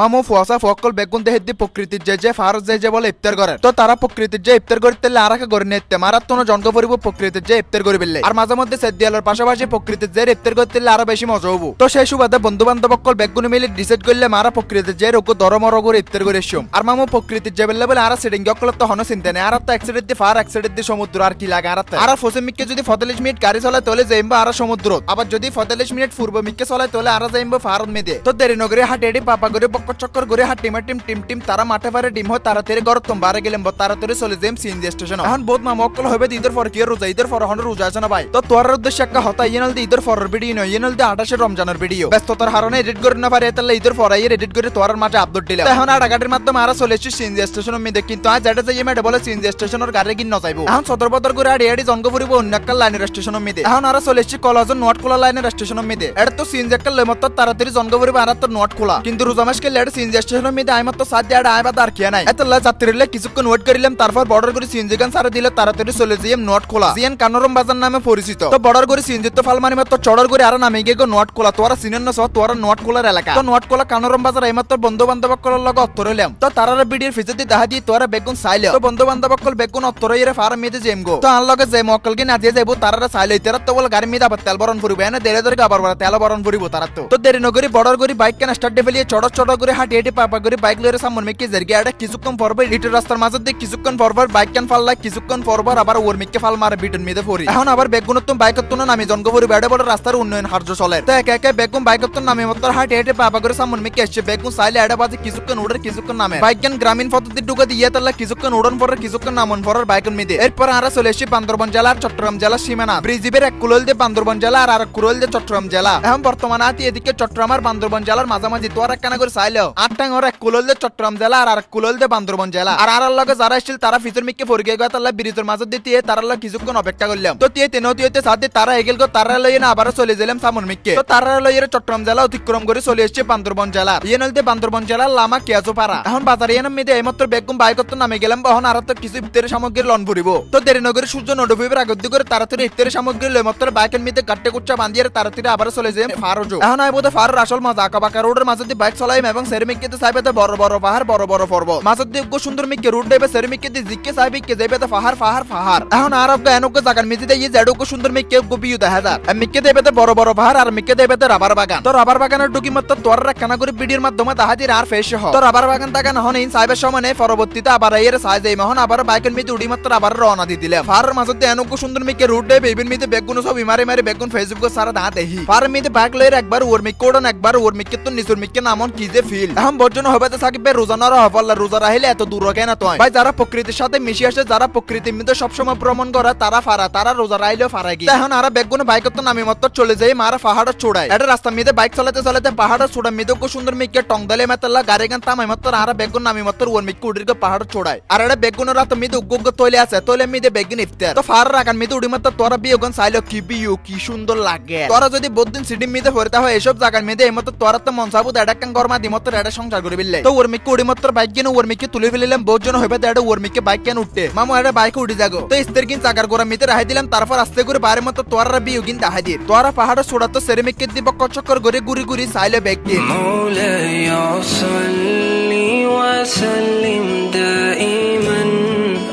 মামু ফুয়াশা ফকল বেগুন দেহে দি প্রকৃতির যে যে ফারত যে যে বলে ইফতার করে। তো তারা প্রকৃতির যে ইফতার করতে আরাকে করে নিতে মারাত তো জন্ম পরিব, প্রকৃতির যে ইফতার করে বেললে আর মাঝে মধ্যে সেদিয়ালের পাশাপাশি প্রকৃতির যে ইফতার করতে আরও বেশি মজা হব। তো সেই সুবাদে বন্ধু বান্ধব অকল বেগুন মিলে ডিসাইড করলে মারা প্রকৃতির যে রোগ দরমর করে ইফতার করে এসম আর মামু প্রকৃতির যে বেললে বলে আর সিটিং অকল তো হন চিন্তা নেই। আর তো এক্সিডেন্ট দি ফার এক্সিডেন্ট দি সমুদ্র, আর কি লাগে আর আর ফসিমিককে যদি ফতেলিশ মিনিট গাড়ি চলায় তোলে যাইবা আর সমুদ্র আবার যদি ফতেলিশ মিনিট পূর্ব মিককে চলায় তোলে আর যাইবা ফারত মেদে তো দেরি নগরে হাটে এডি পাপা করে বক্কর চক্কর করে হাট টিমের টিম টিম টিম, তারা মাঠে পারে ডিম হয় তাড়াতাড়ি ঘর তোম, বারে গেলেন তাড়াতাড়ি চলে যাইম, সিএনজি স্টেশন। এখন বহুত মা মক্কল হবে ঈদের পর কি রোজা, ঈদের পর হন রোজা আছে না ভাই? তো তোর উদ্দেশ্যে একটা হতা ইয়েনাল দি ঈদের পরের ভিডিও নয় ইয়েনাল দি আঠাশে রমজানের ভিডিও ব্যস্ততার হারণে এডিট করে না পারে, তাহলে ঈদের পর আইয়ের এডিট করে তোর মাঝে আপলোড দিলাম। এখন আড়াগাটির মাধ্যমে আরা চলে এসেছি সিএনজি স্টেশন মিদে কিন্তু আজ যেটা যাই মেডে বলে সিএনজি স্টেশনের গাড়ি কিন নজাইবো এখন সদর বদর করে আড়ি আড়ি জঙ্গ ফুরিব অন্য একটা লাইনের স্টেশন মিদে এখন আরা চলে এসেছি কলেজের নোট খোলা লাইনের স্টেশন মিদে এটা তো সিএনজি একটা লেমত তাড়াতাড়ি জঙ্গ ফুরিব আর তো নোট খোলা কিন্তু রোজা মাসকে লেট সিএনজি স্টেশন মিদে আই মাত্র সাত দিয়ে আয় বাদ নাই। এত লা যাত্রীলে কিছুক্ষণ ওয়েট করিলাম, তারপর বর্ডার করে সিএনজি গান সারা দিলে তাড়াতাড়ি চলে যাইম নোট খোলা। সিএন কানোরম বাজার নামে পরিচিত। তো বর্ডার করে সিএনজি তো ফালমানি মাত্র চড়ার করে আর নামে গিয়ে নোট খোলা। তোরা সিনেন না সহ, তোরা নোট খোলার এলাকা। তো নোট খোলা কানোরম বাজার এই মাত্র বন্ধু বান্ধব করার লগে অত্তর হইলাম। তো তারার বিডির ফিজতি দেখা দিয়ে তোরা বেগুন চাইলে তো বন্ধু বান্ধব কল বেগুন অত্তর হইরে ফার্ম মেতে জেম গো। তো আন লগে যে মকল কি না দিয়ে যাইবো, তারারা চাইলে তেরা তো বল গাড়ি আবার তেল বরণ ফুরিব এনে দেরে ধরে আবার তেল বরণ ফুরিব তারা তো। দেরি নগরি বর্ডার করে বাইক কেন স্টার্ট দিয়ে ফেলিয়ে চড় চড় করে হাঁটি হাঁটি পাপা করে বাইক লয়ে সামনে মেকে জেরগে আড়ে কিছুক্ষণ পরব ইটের রাস্তার মাঝে দিয়ে কিছুক্ষণ পরবার বাইক কেন ফাল্লা কিছুক্ষণ পরবার আবার ওর মিকে ফাল মারে বিটন মেদে পড়ি। এখন আবার বেগুনত বাইকত তো নামি জঙ্গপুরি বেড়ে বড় রাস্তার উন্নয়ন হার্য চলে। তো একে একে বেগুন বাইকত নামি মত হাঁটি হাঁটি পাপা করে সামনে মেকে এসছে। বেগুন চাইলে এড়ে বাজে কিছুক্ষণ উড়ে কিছুক্ষণ নামে। বাইক কেন গ্রামীণ পদ্ধতি ঢুকে দিয়ে তাহলে কিছুক্ষণ উড়ন পরে কিছুক্ষণ নামন পরের বাইকন মিদে এরপর আমরা চলে এসেছি বান্দরবন জেলা আর চট্টগ্রাম জেলা সীমানা। ব্রিজিবের এক কুলল দিয়ে বান্দরবন জেলা আর এক কুরল দিয়ে চট্টগ্রাম জেলা। এখন বর্তমানে আতি এদিকে চট্টগ্রাম আর বান্দরবন জেলার মাঝামাঝি তো আর একখানা করে চাইলেও আটটাং ওর এক কুলল দিয়ে চট্টগ্রাম জেলা, আর এক কুলল দিয়ে বান্দরবন জেলা। আর আর লগে যারা এসেছিল, তারা ফিচর মিকে ফরিকে গিয়ে তাহলে ব্রিজের মাঝে দিয়ে তারা লগে কিছুক্ষণ অপেক্ষা করলাম। তো তিয়ে তেনো তিয়ে সাথে তারা এগেল গো তারা লইয়ে না আবার চলে গেলাম সামন মিকে তো তারা লইয়ে চট্টগ্রাম জেলা অতিক্রম করে চলে এসেছে বান্দরবন জেলার ইয়ে নলতে বান্দরবন জেলার লামা কেয়াজো পাড়া এখন বাজারে এনে মেদে এইমাত্র বেগুম বাইকত নামে গেলাম বহন আর তো কিছু ইফতারি সামগ্রী লন ভরিব। তো দেরি নগরে সূর্য নডবিবের আগত করে তাড়াতাড়ি ইফতারি সামগ্রী লই মাত্র বাইকের মিদে গাট্টে কুচ্চা বান্ধিয়ে তাড়াতাড়ি আবার চলে যাই ফারজো। এখন আই বোধ ফার আসল মাঝ আঁকা বাঁকা রোডের মাঝে বাইক চলাইম এবং সেরিমিকে সাইবেতে বড় বড় পাহাড়, বড় বড় পর্বত। দিয়ে গো সুন্দর মিকে রুট দেবে সেরিমিকে দিয়ে জিকে সাইবিকে যাইবে তো পাহাড় পাহাড় পাহাড় এখন আর অজ্ঞা এনজ্ঞ জাগান মিজি দিয়ে জেডো গো সুন্দর মিকে গো বিউ দেখা যায় মিকে দেবে তো বড় বড় পাহাড় আর মিকে দেবে তো রাবার বাগান। তো রাবার বাগানের ঢুকি মাত্র তোর রাখানা করে ভিডিওর মাধ্যমে দিয়ে আর ফেস হ। তো রাবার বাগান থাকা নহন ইন সাইবের সমানে পরবর্তীতে আবার এর সাইজ এই মহন আবার বাইকের মিতে উড়ি মাত্র আবার রওনা দিয়ে দিলে ফার মাঝে দিয়ে এনজ্ঞ সুন্দর মিকে রুট দেবে, ইবিন মিতে বেগুন সব ইমারে মারে বেগুন ফেসবুক সারা দা দেহি। ফার মিতে বাইক লয়ের একবার, ওর মিকে ওড়ন একবার, ওর মিকে তো নিজের মিকে নামন কি যে ফিল। এখন বর্জন হবে তো সাকিব রোজানার হফাল্লা রোজা রাহিলে এত দূর কেন তো ভাই যারা প্রকৃতির সাথে মিশে আসে যারা প্রকৃতির মধ্যে সবসময় ভ্রমণ করে তারা ফারা তারা রোজা রাইলেও ফারা গিয়ে এখন আর বেগুন বাইক তো নামি মত চলে যাই মারা পাহাড় চোড়ায়। এটা রাস্তা মেয়েদে বাইক চালাতে চালাতে পাহাড় চোড়া খুব সুন্দর মিকে টং দালে মেতাল্লা গাড়ি গান তামাই মত আর বেগুন নামি মত ওর মিকে উড়ির পাহাড় চোড়ায়। আর এটা বেগুন রাত মেয়েদে উগ্গ তৈলে আছে তৈলে মেয়েদে বেগুন ইফতার তো ফার রাখান মেয়েদে উড়ি মত তোরা বিয়ে গন চাইলো কি বিউ কি সুন্দর লাগে। তোরা যদি বদিন সিডি মেয়েদে ভরতে হয় এসব জায়গার মেয়েদে এই মত তোরা তো মন সাবু এটা কান গরমা দি মত এটা সংসার করে বিল্লে তো ওর মিকে উড়ি মত বাইক গেন ওর মিকে তুলে ফেলিলাম বহুত জন হবে এটা ওর মিকে বাইক কেন উঠতে মামু এটা বাইক উঠে যাগো তো ইস্তের কিন চাকার গোড়া মিতে রাহাই দিলাম তারপর আস্তে করে বাইরে মতো তোরা বিউ কিন দাহাই দিয়ে তোরা পাহাড় ছোড়া তো সেরেমিকে দিব কচক্কর করে গুড়ি গুড়ি চাইলে ব্যাগ দিয়ে مولاي صل وسلم دائما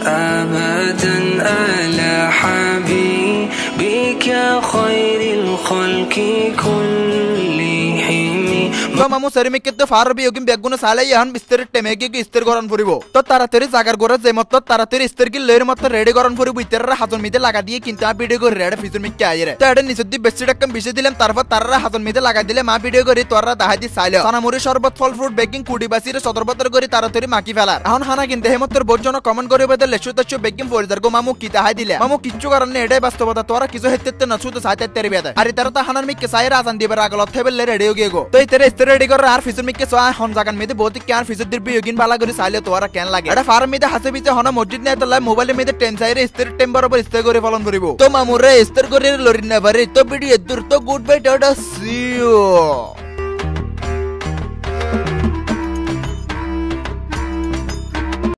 ابدا على حبيبك خير الخلق كلهم তো মামু সেরেমিকে তো ফার বিউ কিন ব্যাগুন চাইলে এখন বিস্তারিত টেমে গিয়ে ইস্তের গরন ফুরিব কি লের মতো রেডি গরন ফুরিব লাগা দিয়ে কিন্তু বেকিং কুড়ি বাসির সদর বতর করে মাকি ফেলার হানা কিন্তু হেমন্তর বোঝজন কমেন্ট করে বেকিং পরিদার গো মামু কি তাহাই দিলে মামু কিচ্ছু নেই এটাই বাস্তবতা তোরা কিছু হেতে না শুধু সাইতে তেরি বেদে আর তারা তো হানার মিকে সাইরা আজান দিবে আগলত থেবেলে রেডিও গিয়ে রেডি করার আর ফিজুর মিকে সোয়া হন জাগান মিতে বহুত কেন ফিজুর দির ইউগিন বালা করে সাইলে তোরা কেন লাগে? এটা ফার্ম মিতে হাসে বিচে হন মসজিদ নেই তাহলে মোবাইলে মিতে টেন সাইরে ইস্তের টেম বরাবর ইস্তে করে পালন করিব। তো মামুরে, ইস্তের করে লরি না পারে তো ভিডিও দূর তো good bye, tata see you